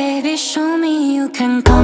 Baby, show me you can calm